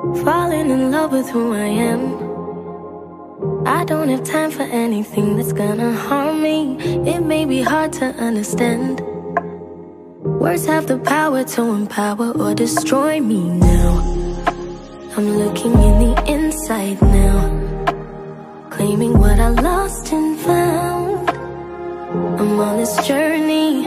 Falling in love with who I am. I don't have time for anything that's gonna harm me. It may be hard to understand. Words have the power to empower or destroy me now. I'm looking in the inside now, claiming what I lost and found. I'm on this journey